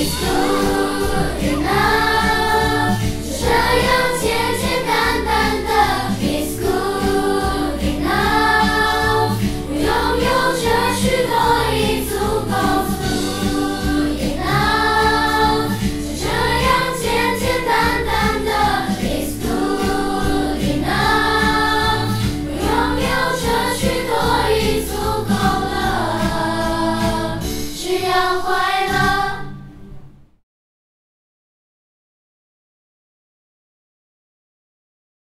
It's good enough，就这样简简单单的。It's good enough，我拥有这许多已足够。It's good enough，就这样简简单单的。It's good enough，我拥有这许多已足够了。只要。